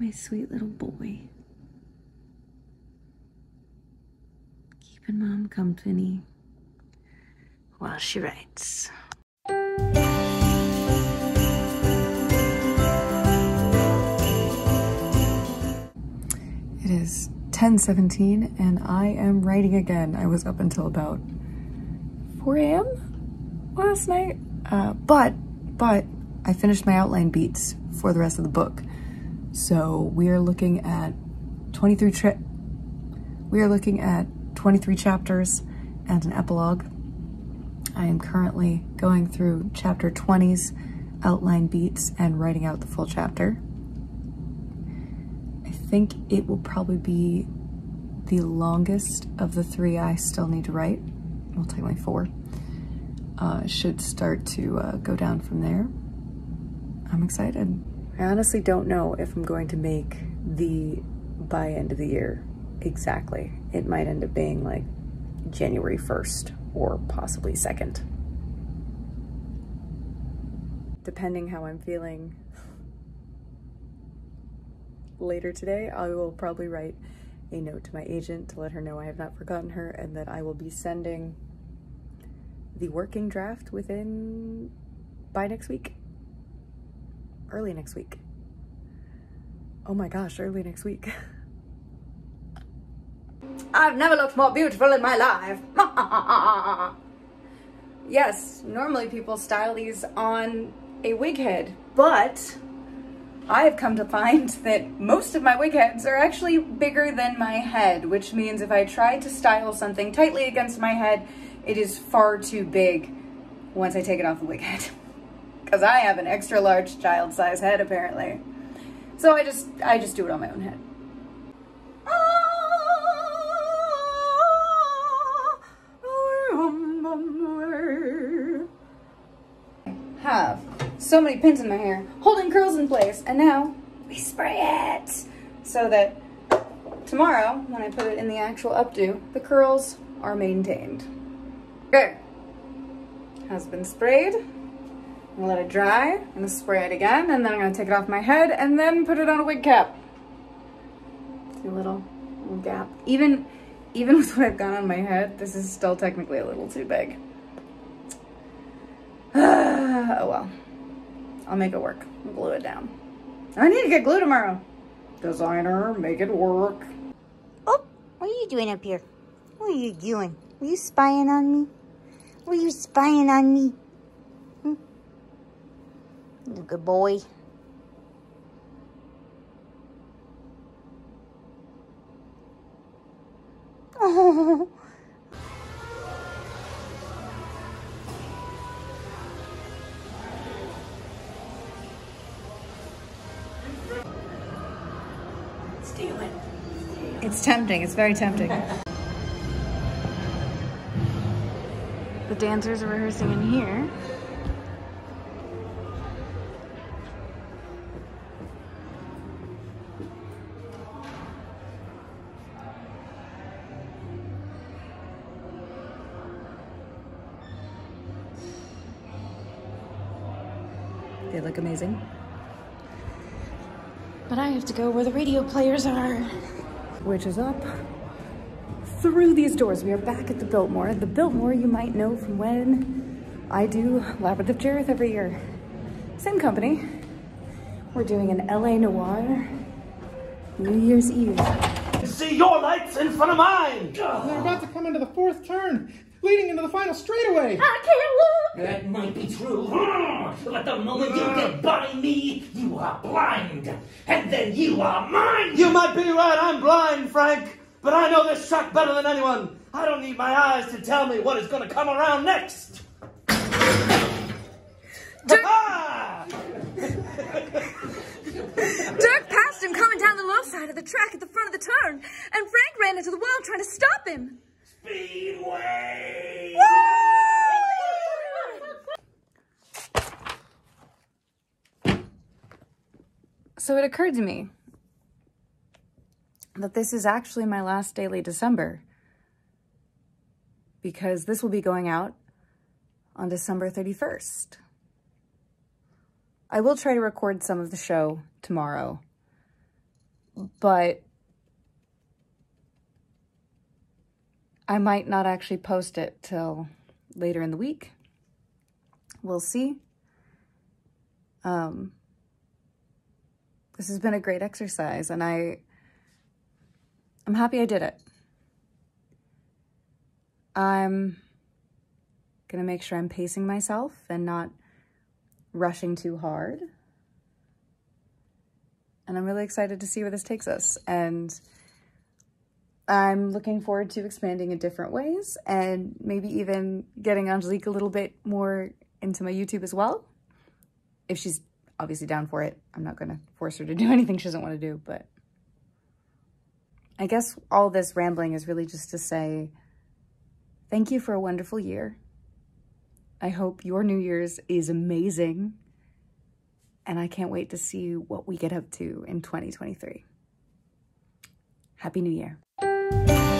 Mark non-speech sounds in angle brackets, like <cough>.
My sweet little boy. Keeping mom company while she writes. It is 10:17 and I am writing again. I was up until about 4 a.m. last night, uh, but but I finished my outline beats for the rest of the book. So we are looking at 23 tri we are looking at 23 chapters and an epilogue. I am currently going through chapter 20's outline beats and writing out the full chapter I think it will probably be the longest of the three I still need to write. Well, technically four. Uh, should start to uh, go down from there. I'm excited. I honestly don't know if I'm going to make the by end of the year exactly. It might end up being like January 1st or possibly 2nd. Depending how I'm feeling later today, I will probably write a note to my agent to let her know I have not forgotten her and that I will be sending the working draft within by next week. Early next week. Oh my gosh, early next week. <laughs> I've never looked more beautiful in my life. <laughs> yes, normally people style these on a wig head, but I have come to find that most of my wig heads are actually bigger than my head, which means if I try to style something tightly against my head, it is far too big once I take it off the wig head. <laughs> Because I have an extra large child size head apparently. So I just, I just do it on my own head. Have so many pins in my hair, holding curls in place. And now we spray it so that tomorrow, when I put it in the actual updo, the curls are maintained. Okay, has been sprayed. I'm gonna let it dry. I'm gonna spray it again, and then I'm gonna take it off my head and then put it on a wig cap. See a little, little gap. Even, even <laughs> with what I've got on my head, this is still technically a little too big. <sighs> oh well. I'll make it work. I'll glue it down. I need to get glue tomorrow. Designer, make it work. Oh, what are you doing up here? What are you doing? Are you spying on me? Were you spying on me? Hmm? Good boy. Oh. Stealing. It's tempting. It's very tempting. the dancers are rehearsing in here. They look amazing. But I have to go where the radio players are which is up through these doors. We are back at the Biltmore. The Biltmore you might know from when I do Labyrinth of Jareth every year. Same company. We're doing an LA Noir New Year's Eve. See your lights in front of mine! They're about to come into the fourth turn, leading into the final straightaway. I can't look! That might be true, but the moment you get by me, you are blind, and then you are mine! You might be right, I'm blind, Frank, but I know this shot better than anyone. I don't need my eyes to tell me what is going to come around next. Dirk, Dirk passed him coming down the low side of the track at the front of the turn, and Frank ran into the wall trying to stop him. Speedway! So it occurred to me that this is actually my last daily December because this will be going out on December 31st. I will try to record some of the show tomorrow but I might not actually post it till later in the week. We'll see. Um, this has been a great exercise and I, I'm happy I did it. I'm going to make sure I'm pacing myself and not rushing too hard. And I'm really excited to see where this takes us. And I'm looking forward to expanding in different ways and maybe even getting Angelique a little bit more into my YouTube as well. If she's obviously down for it. I'm not going to force her to do <laughs> anything she doesn't want to do, but I guess all this rambling is really just to say thank you for a wonderful year. I hope your New Year's is amazing. And I can't wait to see what we get up to in 2023. Happy New Year.